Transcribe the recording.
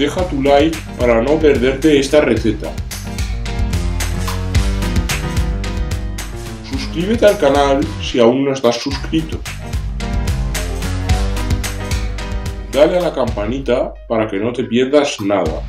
deja tu like para no perderte esta receta. Suscríbete al canal si aún no estás suscrito. Dale a la campanita para que no te pierdas nada.